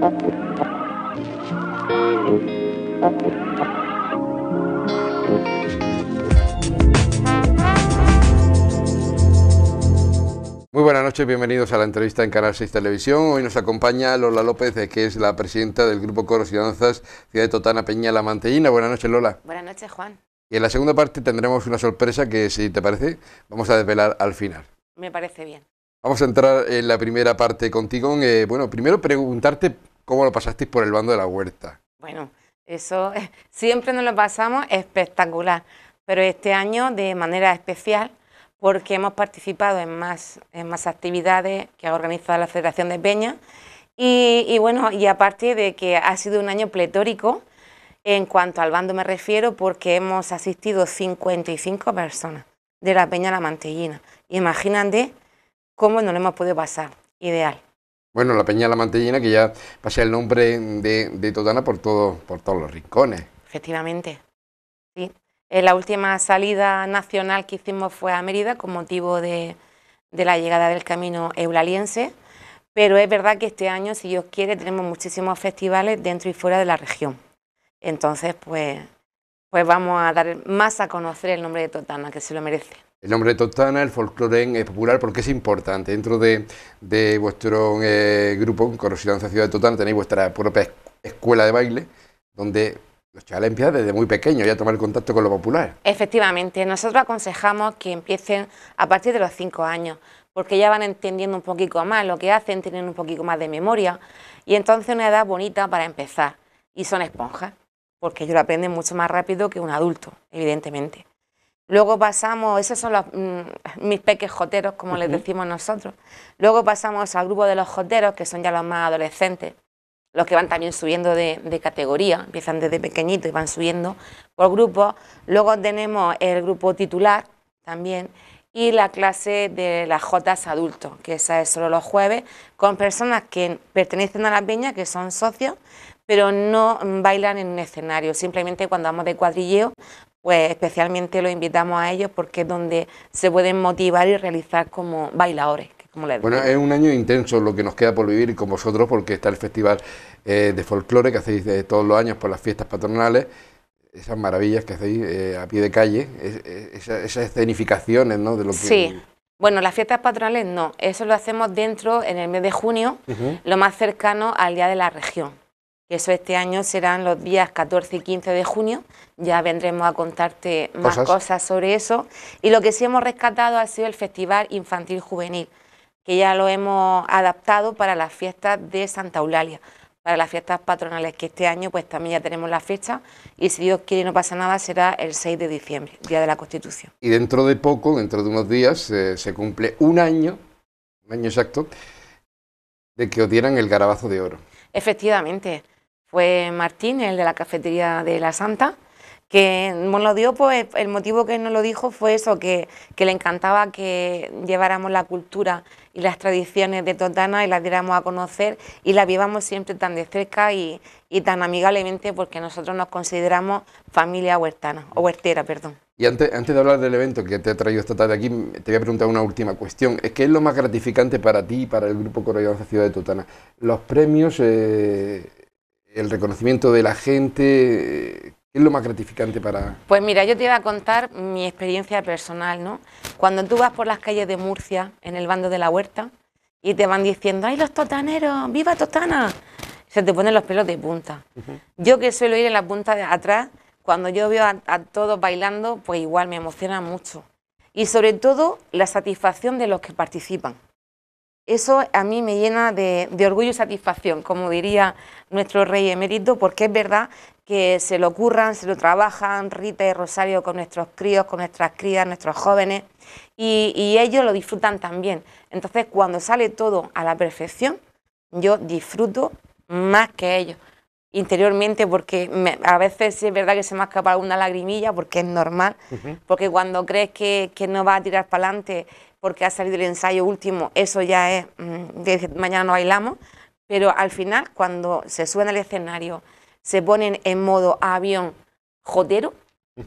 Muy buenas noches, bienvenidos a la entrevista en Canal 6 Televisión. Hoy nos acompaña Lola López, eh, que es la presidenta del Grupo Coros y Danzas Ciudad de Totana Peña La Mantellina. Buenas noches, Lola. Buenas noches, Juan. Y en la segunda parte tendremos una sorpresa que, si te parece, vamos a desvelar al final. Me parece bien. Vamos a entrar en la primera parte contigo. Eh, bueno, primero preguntarte cómo lo pasasteis por el bando de la huerta. Bueno, eso siempre nos lo pasamos espectacular, pero este año de manera especial porque hemos participado en más, en más actividades que ha organizado la Federación de Peña y, bueno, y aparte de que ha sido un año pletórico, en cuanto al bando me refiero, porque hemos asistido 55 personas de la Peña La Mantellina. Imagínate cómo nos lo hemos podido pasar, ideal. Bueno, la Peña La Mantellina, que ya pasa el nombre de, de Totana por, todo, por todos los rincones. Efectivamente, sí. Eh, la última salida nacional que hicimos fue a Mérida con motivo de, la llegada del camino eulaliense, pero es verdad que este año, si Dios quiere, tenemos muchísimos festivales dentro y fuera de la región. Entonces, pues, pues vamos a dar más a conocer el nombre de Totana, que se lo merece. El nombre de Totana, el folclore es popular porque es importante. Dentro de, vuestro eh, grupo, Corosidanza Ciudad de Totana, tenéis vuestra propia escuela de baile, donde los chavales empiezan desde muy pequeños ya a tomar contacto con lo popular. Efectivamente, nosotros aconsejamos que empiecen a partir de los cinco años, porque ya van entendiendo un poquito más lo que hacen, tienen un poquito más de memoria, y entonces una edad bonita para empezar. Y son esponjas, porque ellos lo aprenden mucho más rápido que un adulto, evidentemente. Luego pasamos, esos son los, mm, mis peques joteros, como les decimos nosotros. Luego pasamos al grupo de los joteros, que son ya los más adolescentes, los que van también subiendo de, categoría, empiezan desde pequeñito y van subiendo por grupos. Luego tenemos el grupo titular también y la clase de las Jotas adultos, que esa es solo los jueves, con personas que pertenecen a la peña, que son socios, pero no bailan en un escenario, simplemente cuando vamos de cuadrilleo, pues especialmente los invitamos a ellos porque es donde se pueden motivar y realizar como bailadores bueno, es un año intenso lo que nos queda por vivir con vosotros porque está el festival eh, de folclore que hacéis eh, todos los años por las fiestas patronales, esas maravillas que hacéis eh, a pie de calle, esas, escenificaciones, ¿no? De lo Sí. Bueno, las fiestas patronales no, eso lo hacemos dentro, en el mes de junio, lo más cercano al Día de la Región, que eso este año serán los días 14 y 15 de junio, ya vendremos a contarte más cosas. sobre eso, y lo que sí hemos rescatado ha sido el Festival Infantil Juvenil, que ya lo hemos adaptado para las fiestas de Santa Eulalia, para las fiestas patronales, que este año pues también ya tenemos la fecha. Y si Dios quiere y no pasa nada será el 6 de diciembre, Día de la Constitución. Y dentro de poco, dentro de unos días, eh, se cumple un año, un año exacto, de que os dieran el garabazo de oro. Efectivamente, fue Martín, el de la cafetería de la Santa, que nos lo dio, pues el motivo que nos lo dijo fue eso, que, le encantaba que lleváramos la cultura y las tradiciones de Totana y las diéramos a conocer y las vivamos siempre tan de cerca y, tan amigablemente porque nosotros nos consideramos familia huertana, o huertera, perdón. Y antes, antes de hablar del evento que te ha traído esta tarde aquí, te voy a preguntar una última cuestión. ¿Qué es lo más gratificante para ti y para el Grupo Corredanza Ciudad de Totana? ¿Los premios, eh, el reconocimiento de la gente? ¿Qué es lo más gratificante para...? Pues mira, yo te iba a contar mi experiencia personal, ¿no? Cuando tú vas por las calles de Murcia, en el bando de la huerta, y te van diciendo, ¡ay, los totaneros! ¡Viva Totana! Se te ponen los pelos de punta. Yo que suelo ir en la punta de atrás, cuando yo veo a, todos bailando, pues igual me emociona mucho. Y sobre todo, la satisfacción de los que participan. Eso a mí me llena de, orgullo y satisfacción, como diría nuestro rey emérito, porque es verdad que se lo ocurran, se lo trabajan, Rita y Rosario con nuestros críos, con nuestras crías, nuestros jóvenes, y, ellos lo disfrutan también. Entonces, cuando sale todo a la perfección, yo disfruto más que ellos interiormente porque a veces es verdad que se me escapa una lagrimilla porque es normal, porque cuando crees que, no va a tirar para adelante porque ha salido el ensayo último, eso ya es, mm, mañana no bailamos, pero al final cuando se suena al escenario, se ponen en modo avión jotero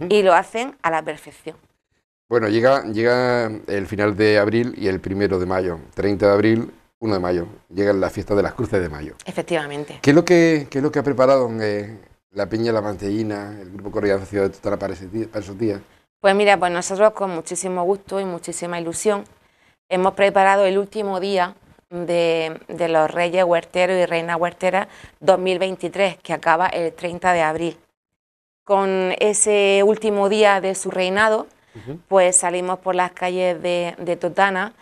y lo hacen a la perfección. Bueno, llega, llega el final de abril y el primero de mayo. 30 de abril, 1 de mayo, llega la fiesta de las cruces de mayo. Efectivamente. ¿Qué es lo que, qué es lo que ha preparado eh, la Peña La Mantellina, el Grupo Corrientes Ciudad de Totana para, para esos días? Pues mira, pues nosotros con muchísimo gusto y muchísima ilusión hemos preparado el último día de, los Reyes Huerteros y Reina Huertera 2023, que acaba el 30 de abril. Con ese último día de su reinado, pues salimos por las calles de, Totana,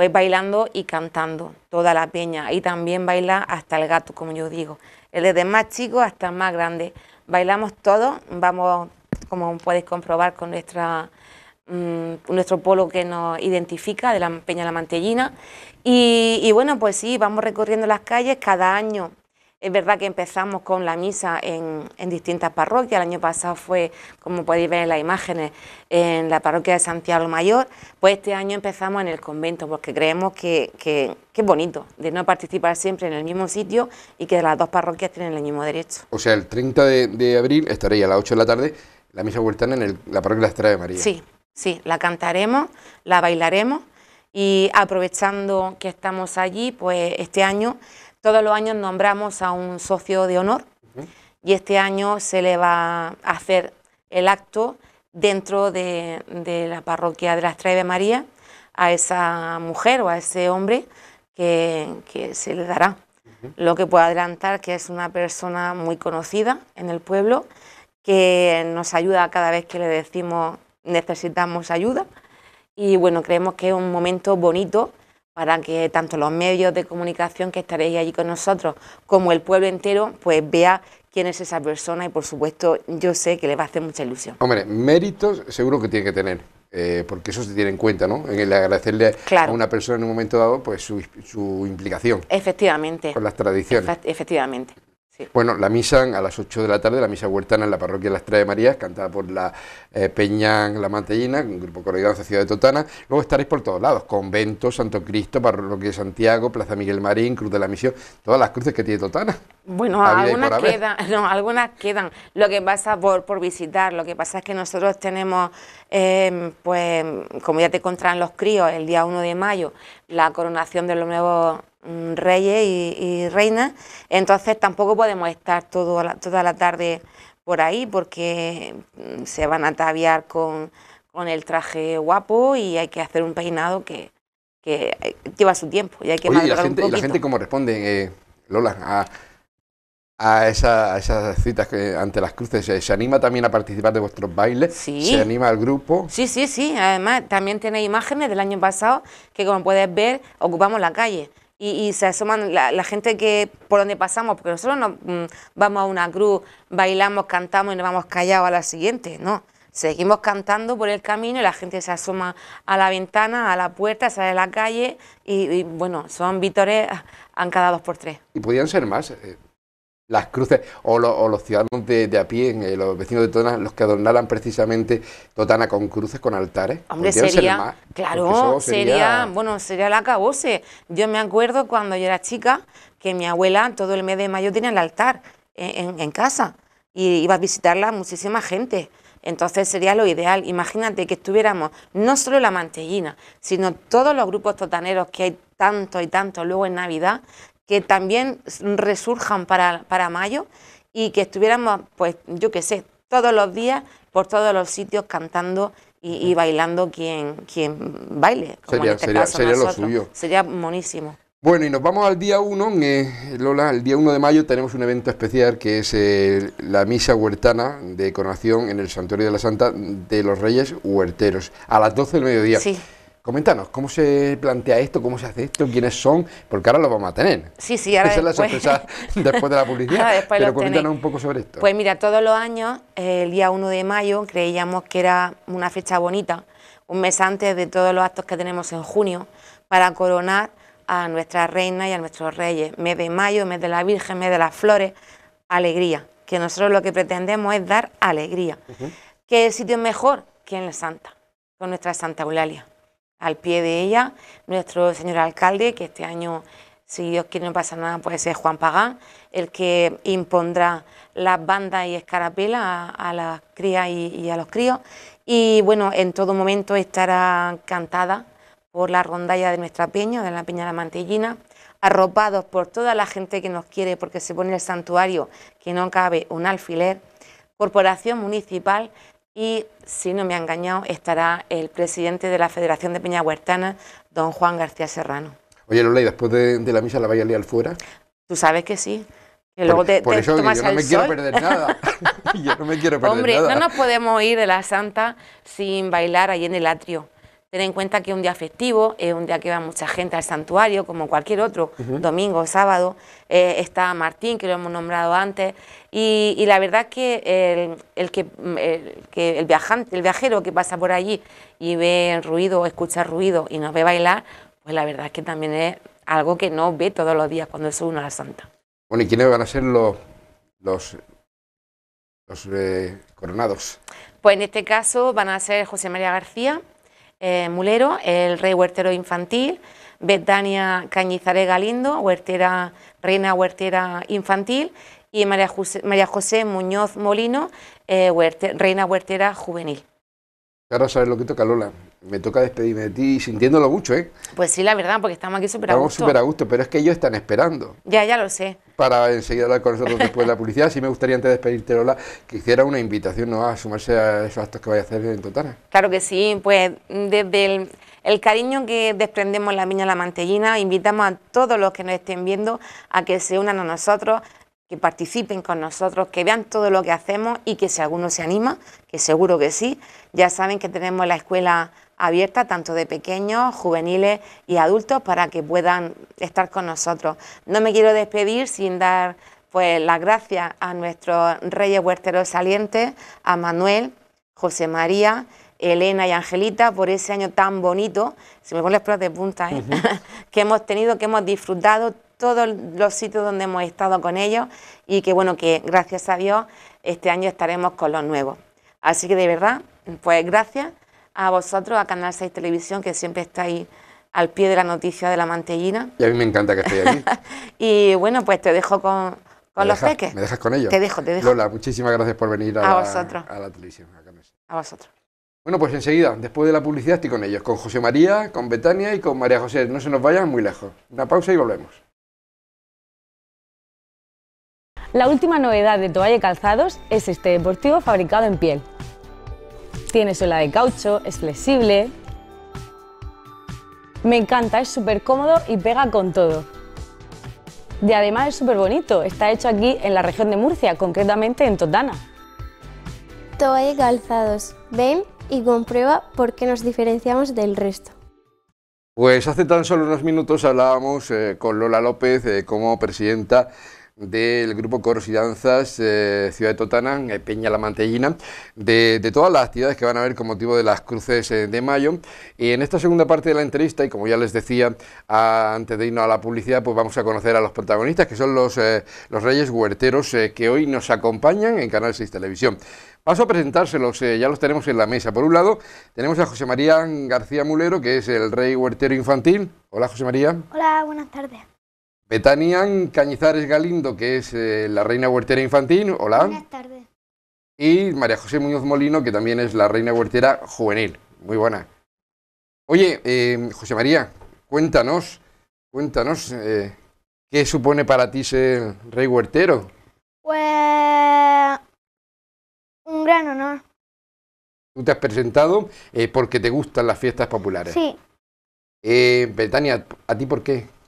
pues bailando y cantando toda la peña. Y también baila hasta el gato, como yo digo. Desde más chico hasta más grande. Bailamos todos, vamos, como podéis comprobar, con nuestra Mm, nuestro polo que nos identifica, de la Peña La Mantellina. Y, bueno, pues sí, vamos recorriendo las calles cada año. Es verdad que empezamos con la misa en, distintas parroquias. El año pasado fue, como podéis ver en las imágenes, en la parroquia de Santiago Mayor. Pues este año empezamos en el convento, porque creemos que, es bonito de no participar siempre en el mismo sitio y que las dos parroquias tienen el mismo derecho. O sea, el 30 de, abril estaréis a las 8 de la tarde la misa huertana en la parroquia de la Estrella de María. Sí, Sí, la cantaremos, la bailaremos y aprovechando que estamos allí, pues este año, todos los años nombramos a un socio de honor y este año se le va a hacer el acto dentro de, la parroquia de la Estrella de María a esa mujer o a ese hombre que, se le dará. Lo que puedo adelantar que es una persona muy conocida en el pueblo, que nos ayuda cada vez que le decimos necesitamos ayuda y bueno, creemos que es un momento bonito para que tanto los medios de comunicación que estaréis allí con nosotros como el pueblo entero pues vea quién es esa persona y por supuesto yo sé que le va a hacer mucha ilusión. Hombre, méritos seguro que tiene que tener, eh, porque eso se tiene en cuenta, ¿no? En el agradecerle a una persona en un momento dado pues su, su implicación. Efectivamente. Con las tradiciones. efectivamente. Bueno, la misa a las 8 de la tarde, la misa huertana en la parroquia de las Tres de Marías, cantada por la eh, Peñán La Mantellina, un grupo corridanza Ciudad de Totana. Luego estaréis por todos lados, convento, Santo Cristo, parroquia de Santiago, Plaza Miguel Marín, Cruz de la Misión, todas las cruces que tiene Totana. Bueno, algunas quedan, no, algunas quedan. Lo que pasa por, por visitar, lo que pasa es que nosotros tenemos, em, pues, como ya te contarán los críos, el día 1 de mayo, la coronación de los nuevos Mm, reyes y, reinas, entonces tampoco podemos estar todo toda la tarde por ahí porque mm, se van a ataviar con, el traje guapo y hay que hacer un peinado que, que lleva su tiempo y hay que Oye, ¿y la, gente, ¿y la gente cómo responde, eh, Lola, a, a, esas citas que ante las cruces? ¿Se, anima también a participar de vuestros bailes? Sí. ¿Se anima al grupo? Sí, sí, sí. Además, también tenéis imágenes del año pasado que, como puedes ver, ocupamos la calle y, se asoman la, gente que por donde pasamos, porque nosotros no mm, vamos a una cruz, bailamos, cantamos y nos vamos callados a la siguiente, no. Seguimos cantando por el camino y la gente se asoma a la ventana, a la puerta, sale a la calle y, bueno, son vítores, han cada dos por tres. ¿Y podían ser más? Eh, las cruces o, los ciudadanos de, a pie, eh, los vecinos de Totana, los que adornaran precisamente Totana con cruces, con altares. Hombre, sería, claro, sería, bueno, sería la cabose. Yo me acuerdo cuando yo era chica que mi abuela todo el mes de mayo tenía el altar en, casa y iba a visitarla muchísima gente. Entonces sería lo ideal. Imagínate que estuviéramos no solo la mantellina, sino todos los grupos totaneros que hay tanto y tanto luego en Navidad, que también resurjan para, para mayo y que estuviéramos, pues yo qué sé, todos los días por todos los sitios cantando y, bailando quien, quien baile. sería, este sería, lo suyo. Sería monísimo. Bueno, y nos vamos al día 1, eh, Lola, el día 1 de mayo tenemos un evento especial que es eh, la misa huertana de coronación en el Santuario de la Santa de los Reyes Huerteros, a las 12 del mediodía. Sí. Coméntanos, ¿cómo se plantea esto? ¿Cómo se hace esto? ¿Quiénes son? Porque ahora lo vamos a tener. Sí, sí, ahora Esa es la sorpresa después de la publicidad. Pero coméntanos un poco sobre esto. Pues mira, todos los años, el día 1 de mayo, creíamos que era una fecha bonita, un mes antes de todos los actos que tenemos en junio, para coronar a nuestra reina y a nuestros reyes. Mes de mayo, mes de la Virgen, mes de las flores, alegría. Que nosotros lo que pretendemos es dar alegría. ¿Qué sitio mejor que en la Santa, con nuestra Santa Eulalia? Al pie de ella nuestro señor alcalde, que este año, si Dios quiere no pasa nada, pues es Juan Pagán, el que impondrá las bandas y escarapela a, las crías y, a los críos. Y bueno, en todo momento estará cantada por la rondalla de nuestra peña, de la Peña la Mantellina, arropados por toda la gente que nos quiere porque se pone el santuario que no cabe un alfiler, corporación municipal y, si no me ha engañado, estará el presidente de la Federación de Peña Huertana, don Juan García Serrano. Oye, Lola, ¿y después de, la misa la vaya a liar fuera? Tú sabes que sí. Que luego te, por eso yo no me quiero perder nada. yo no me quiero perder Hombre, nada. Hombre, no nos podemos ir de la Santa sin bailar ahí en el atrio. Ten en cuenta que es un día festivo, es un día que va mucha gente al santuario, como cualquier otro, domingo, sábado. Eh, está Martín, que lo hemos nombrado antes. Y, la verdad es que el, que, el, viajante, el viajero que pasa por allí y ve ruido, escucha ruido y nos ve bailar, pues la verdad es que también es algo que no ve todos los días cuando es uno a la Santa. Bueno, ¿y quiénes van a ser los, los, eh, coronados? Pues en este caso van a ser José María García, eh, Mulero, el rey huertero infantil, Betania Cañizares Galindo, huertera, reina huertera infantil, y María José, Muñoz Molino, eh, reina huertera juvenil. Ahora sabes lo que toca, Lola. Me toca despedirme de ti sintiéndolo mucho, ¿eh? Pues sí, la verdad, porque estamos aquí súper a gusto. Estamos súper a gusto, pero es que ellos están esperando. Ya, ya lo sé. Para enseguida hablar con nosotros después de la publicidad. Sí me gustaría, antes de despedirte, Lola, que hiciera una invitación ¿no? a sumarse a esos actos que vaya a hacer en Totana. Claro que sí, pues desde el, cariño que desprendemos en la Viña La Mantellina, invitamos a todos los que nos estén viendo a que se unan a nosotros, que participen con nosotros, que vean todo lo que hacemos y que si alguno se anima, que seguro que sí, ya saben que tenemos la escuela abierta tanto de pequeños, juveniles y adultos para que puedan estar con nosotros. No me quiero despedir sin dar pues las gracias a nuestros reyes huerteros salientes, a Manuel, José María, Elena y Angelita por ese año tan bonito, se me pone los pelos de punta, ¿eh? que hemos tenido, que hemos disfrutado todos los sitios donde hemos estado con ellos y que bueno, que gracias a Dios este año estaremos con los nuevos. Así que de verdad, pues gracias a vosotros, a Canal 6 Televisión, que siempre estáis al pie de la noticia de la mantellina. Y a mí me encanta que estéis aquí. y bueno, pues te dejo con, los peques. ¿Me dejas con ellos? Te dejo, te dejo. Lola, muchísimas gracias por venir a, la, a la televisión. A, a vosotros. Bueno, pues enseguida, después de la publicidad, estoy con ellos, con José María, con Betania y con María José. No se nos vayan muy lejos. Una pausa y volvemos. La última novedad de Toalla Calzados es este deportivo fabricado en piel. Tiene suela de caucho, es flexible. Me encanta, es súper cómodo y pega con todo. Y además es súper bonito, está hecho aquí en la región de Murcia, concretamente en Totana. Toalla Calzados, ven y comprueba por qué nos diferenciamos del resto. Pues hace tan solo unos minutos hablábamos eh, con Lola López eh, como presidenta del grupo Coros y Danzas eh, Ciudad de Totana, eh, Peña La Mantellina, de, todas las actividades que van a haber con motivo de las cruces eh, de mayo. Y en esta segunda parte de la entrevista, y como ya les decía antes de irnos a la publicidad, pues vamos a conocer a los protagonistas, que son los, los Reyes Huerteros que hoy nos acompañan en Canal 6 Televisión. Paso a presentárselos, ya los tenemos en la mesa. Por un lado, tenemos a José María García Mulero, que es el Rey Huertero Infantil. Hola, José María. Hola, buenas tardes. Betanian Cañizares Galindo, que es eh, la reina huertera infantil. Hola. Buenas tardes. Y María José Muñoz Molino, que también es la reina huertera juvenil. Muy buena. Oye, eh, José María, cuéntanos, cuéntanos, eh, ¿qué supone para ti ser rey huertero? Pues un gran honor. Tú te has presentado porque te gustan las fiestas populares. Sí. Betania, ¿a ti por qué?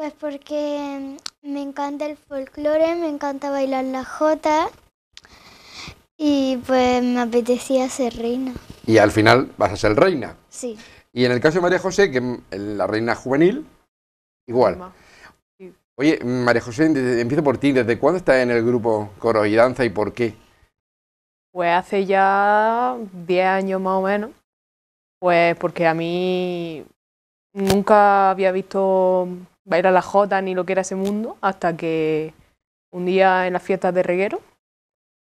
Pues porque me encanta el folclore, me encanta bailar la jota y pues me apetecía ser reina. Y al final vas a ser reina. Sí. Y en el caso de María José, que la reina juvenil, igual. Oye, María José, empiezo por ti. ¿Desde cuándo estás en el grupo Coro y Danza y por qué? Pues hace ya 10 años más o menos. Pues porque a mí nunca había visto bailar la jota ni lo que era ese mundo, hasta que un día en las fiestas de reguero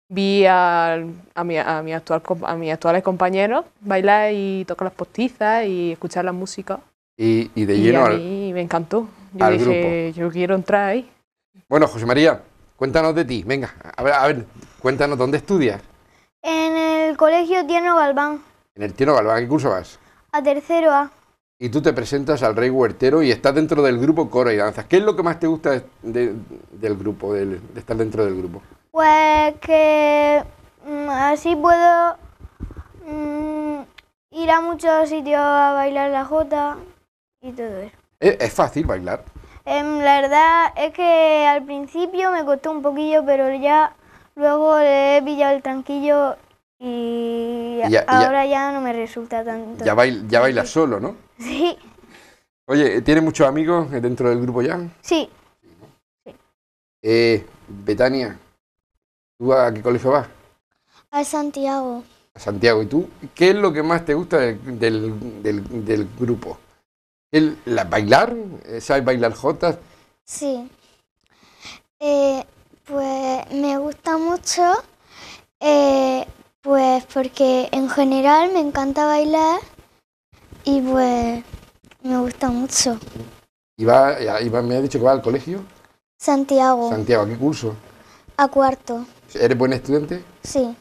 vi a, a, mi, a, mi actual, a mis actuales compañeros bailar y tocar las postizas y escuchar la música. Y, de lleno a mí me encantó. Yo dije, yo quiero entrar ahí. Bueno, José María, cuéntanos de ti. Venga, a ver, a ver, cuéntanos dónde estudias. En el colegio Tierno Galván. En el Tierno Galván, ¿a qué curso vas? A tercero A. y tú te presentas al Rey Huertero y estás dentro del grupo Coro y Danzas. ¿Qué es lo que más te gusta de- de- del grupo, de estar dentro del grupo? Pues que mm, así puedo mm, ir a muchos sitios a bailar la jota y todo eso. Es, es fácil bailar. Em, la verdad es que al principio me costó un poquillo, pero ya luego le he pillado el tranquillo y Y ya- ahora ya, no me resulta tanto. Ya, bail- ya bailas solo, ¿no? Sí, Oye, ¿tienes muchos amigos dentro del grupo ya? sí. Eh, Betania, ¿tú a qué colegio vas? A Santiago. A Santiago. ¿Y tú? ¿Qué es lo que más te gusta del, del- del- del grupo? ¿El, la, ¿Bailar? Eh, ¿Sabes bailar jotas? Sí. Eh, pues me gusta mucho, eh, pues porque en general me encanta bailar y pues me gusta mucho. ¿Y va, y va- me has dicho que va al colegio? Santiago, Santiago, ¿a qué curso? a cuarto, ¿Eres buen estudiante? sí.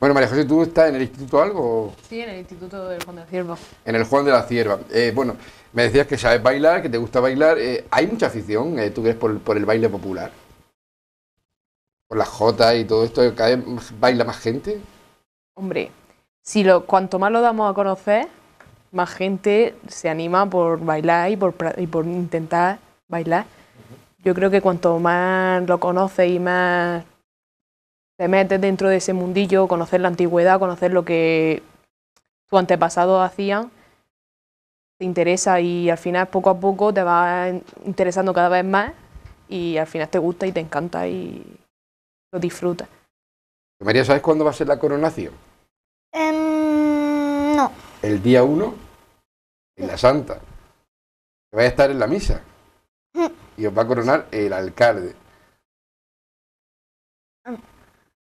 Bueno, María José, ¿tú estás en el instituto algo? Sí, en el Instituto del Juan de Cierva. En el Juan de la Cierva. Eh, bueno, me decías que sabes bailar, que te gusta bailar. Eh, ¿Hay mucha afición, eh, tú crees, por, por el baile popular? Por las jotas y todo esto, ¿cada vez baila más gente? Hombre, si lo, cuanto más lo damos a conocer, más gente se anima por bailar y por, pra- y por intentar bailar. Yo creo que cuanto más lo conoces y más te metes dentro de ese mundillo, conocer la antigüedad, conocer lo que tus antepasados hacían, te interesa y al final poco a poco te va interesando cada vez más y al final te gusta y te encanta y lo disfrutas. María, ¿sabes cuándo va a ser la coronación? Em, El día 1, en la Santa. Que vais a estar en la misa. Y os va a coronar el alcalde.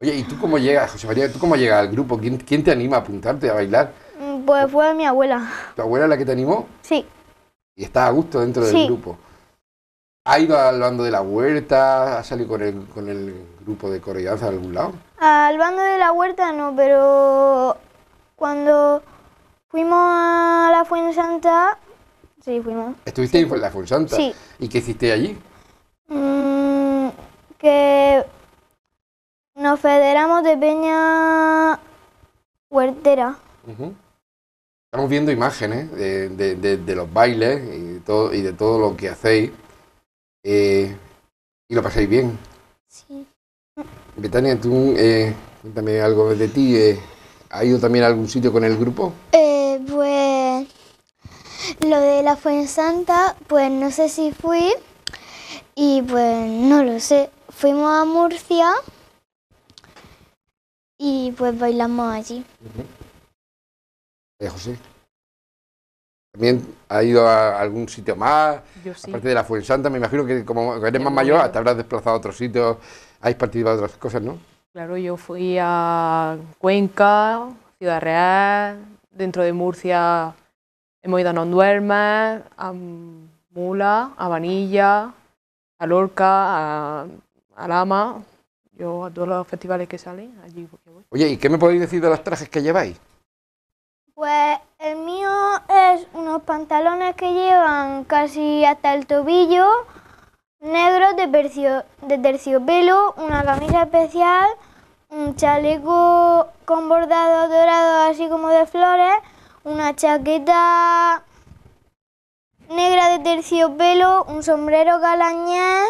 Oye, ¿y tú cómo llegas, José María? ¿Tú cómo llegas al grupo? ¿Quién, quién te anima a apuntarte a bailar? Mm, pues fue mi abuela. ¿Tu abuela la que te animó? Sí, Y estás a gusto dentro del grupo. ¿Ha ido hablando de la huerta? ¿Ha salido con el, con el grupo de coro y danza de algún lado? al bando de la huerta no, pero cuando fuimos a la Fuensanta, sí, fuimos. ¿Estuviste en la Fuensanta? Sí. ¿Y qué hiciste allí? Mm, que nos federamos de Peña Huertera. Estamos viendo imágenes de, de- de- de los bailes y de, todo, y de todo lo que hacéis. eh, y lo pasáis bien. Sí. Betania, tú eh, cuéntame algo de ti. eh, ¿Has ido también a algún sitio con el grupo? Eh, lo de la Fuensanta, pues no sé si fui y pues no lo sé. Fuimos a Murcia y pues bailamos allí. Eh, José. ¿También ha ido a algún sitio más? Yo sí. Aparte de la Fuensanta, me imagino que como eres más mayor, te habrás desplazado a otros sitios, habéis participado en otras cosas, ¿no? Claro, yo fui a Cuenca, Ciudad Real, dentro de Murcia hemos ido a Nonduermas, a Mula, a Vanilla, a Lorca, a, a Lama, yo a todos los festivales que salen, allí porque voy. Oye, ¿y qué me podéis decir de los trajes que lleváis? Pues el mío es unos pantalones que llevan casi hasta el tobillo, negros de, tercio- de terciopelo, una camisa especial, un chaleco con bordado dorado así como de flores, una chaqueta negra de terciopelo, un sombrero calañés,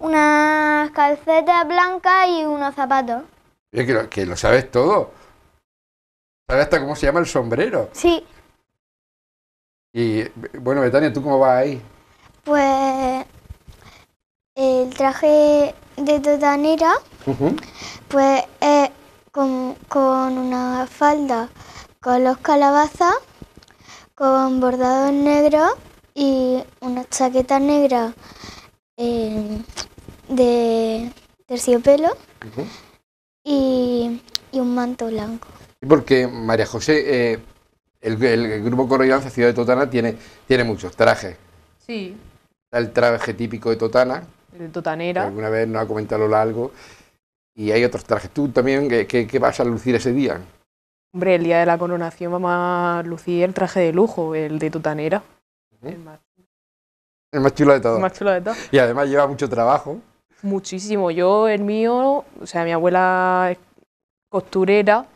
unas calcetas blancas y unos zapatos. Que lo, que lo sabes todo. Sabes hasta cómo se llama el sombrero. Sí, Y bueno, Betania, ¿tú cómo vas ahí? pues el traje de totanera pues es con, con una falda con los calabazas, con bordados negros y una chaqueta negra eh, de terciopelo y, y un manto blanco. Porque María José, eh, el, el grupo Coro y Danza Ciudad de Totana tiene, tiene muchos trajes. Sí, Está el traje típico de Totana, de que Totanera. alguna vez nos ha comentado algo, y hay otros trajes. ¿Tú también qué, qué- qué vas a lucir ese día? Hombre, el día de la coronación vamos a lucir el traje de lujo, el de Totanera. El más, El más chulo de el todos. más chulo de todos. Y además lleva mucho trabajo. Muchísimo. Yo, el mío, o sea, mi abuela es costurera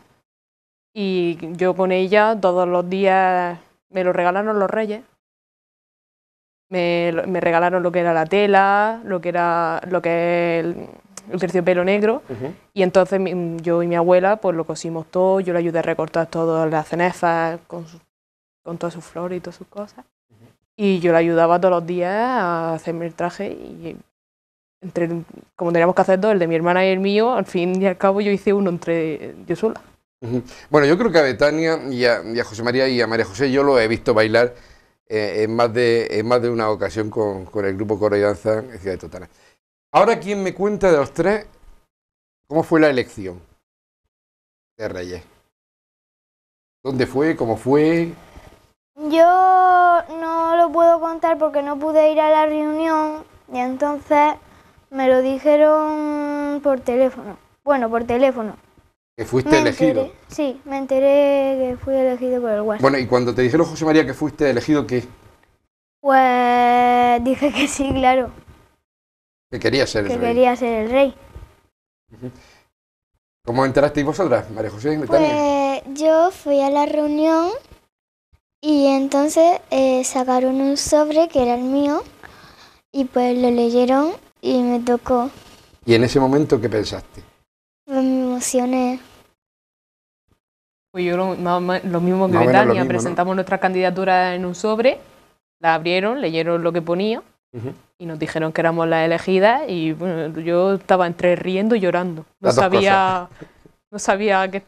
y yo con ella todos los días me lo regalaron los reyes. Me, me regalaron lo que era la tela, lo que era lo que es el, el terciopelo negro. Y entonces mi- yo y mi abuela pues lo cosimos todo, yo le ayudé a recortar todas las cenefas con, su- con todas sus flores y todas sus cosas. Y yo le ayudaba todos los días a hacerme el traje y entre, como teníamos que hacer dos, el de mi hermana y el mío, al fin y al cabo yo hice uno entre yo sola. Bueno, yo creo que a Betania y a, y a José María y a María José yo lo he visto bailar eh, en, más de, en más de una ocasión con, con el grupo Coro y Danza en Ciudad de Totana. Ahora, ¿quién me cuenta de los tres cómo fue la elección de Reyes? ¿Dónde fue? ¿Cómo fue? Yo no lo puedo contar porque no pude ir a la reunión y entonces me lo dijeron por teléfono. Bueno, por teléfono. Que fuiste Me elegido. enteré, sí, me enteré que fui elegido por el WhatsApp. Bueno, y cuando te dijeron, José María, que fuiste elegido, ¿qué? Pues dije que sí, claro, Que querías ser el que rey. quería ser el rey. ¿Cómo enterasteis vosotras, María José y Betania? Pues yo fui a la reunión y entonces eh, sacaron un sobre que era el mío y pues lo leyeron y me tocó. Y en ese momento, ¿qué pensaste? Pues me emocioné. Pues yo lo, más lo mismo que Betania, mismo, ¿no? presentamos nuestra candidatura en un sobre, la abrieron, leyeron lo que ponía Y nos dijeron que éramos las elegidas y bueno, yo estaba entre riendo y llorando. No Las dos sabía, no sabía qué-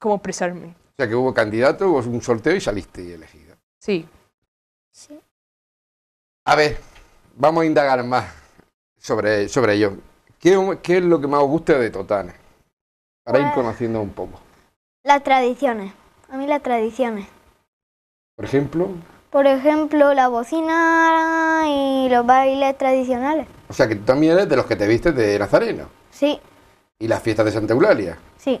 cómo expresarme. O sea, que hubo candidato, hubo un sorteo y saliste elegida. Sí, Sí. A ver, vamos a indagar más sobre, sobre ello. ¿Qué, qué es lo que más os gusta de Totana? Para ir Pues- conociendo un poco. Las tradiciones, a mí las tradiciones. Por ejemplo, Por ejemplo, la bocina y los bailes tradicionales. o sea, que tú también eres de los que te vistes de Nazareno. Sí, Y las fiestas de Santa Eulalia. sí.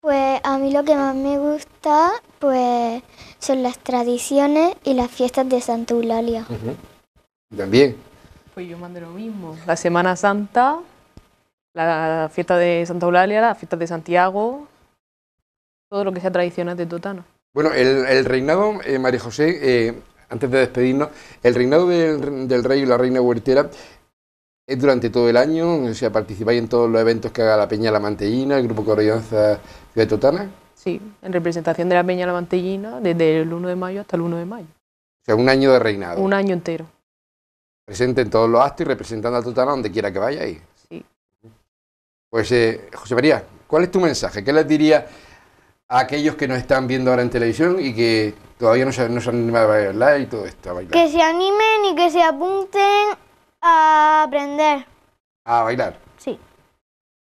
Pues a mí lo que más me gusta pues son las tradiciones y las fiestas de Santa Eulalia. También. pues yo mandé lo mismo. La Semana Santa, la fiesta de Santa Eulalia, las fiestas de Santiago, todo lo que sea tradiciones de Totana. Bueno, el, el reinado, eh, María José, eh, antes de despedirnos, el reinado del, del rey y la reina huertera es durante todo el año, o sea, participáis en todos los eventos que haga la Peña La Mantellina, el Grupo Corollanza Ciudad de Totana. Sí, en representación de la Peña La Mantellina, desde el 1 de mayo hasta el 1 de mayo. O sea, un año de reinado. Un año entero. Presente en todos los actos y representando a Totana donde quiera que vayáis. Sí. Pues, eh, José María, ¿cuál es tu mensaje? ¿Qué les diría a aquellos que nos están viendo ahora en televisión y que todavía no se, no se han animado a bailar y todo esto? A bailar. Que se animen y que se apunten a aprender. A bailar. Sí.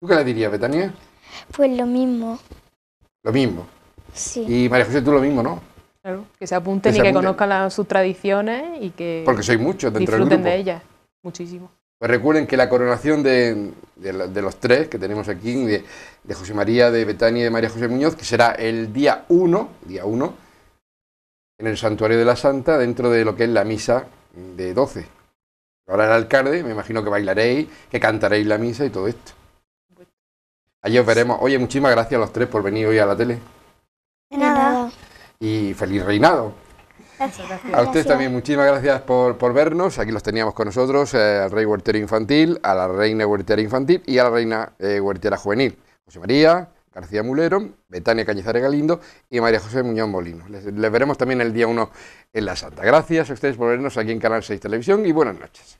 ¿Tú qué les dirías, Betania? Pues lo mismo. Lo mismo. Sí. Y María José, tú lo mismo, ¿no? Claro, que se apunten Que y se que conozcan las- sus tradiciones y que Porque sois muchos dentro del disfruten grupo. de ellas muchísimo. Pues recuerden que la coronación de, de la- de los tres que tenemos aquí, de, de José María, de Betania y de María José Muñoz, que será el día 1, día 1, en el Santuario de la Santa, dentro de lo que es la misa de 12. Ahora el alcalde, me imagino que bailaréis, que cantaréis la misa y todo esto. Allí os veremos. Oye, muchísimas gracias a los tres por venir hoy a la tele. De nada. Y feliz reinado. Gracias. A ustedes también, muchísimas gracias por, por vernos. Aquí los teníamos con nosotros, eh, al rey huertero infantil, a la reina huertera infantil y a la reina eh, huertera juvenil. José María García Mulero, Betania Cañizares Galindo y María José Muñoz Molino. Les, les veremos también el día 1 en la Santa. Gracias a ustedes por vernos aquí en Canal 6 Televisión y buenas noches.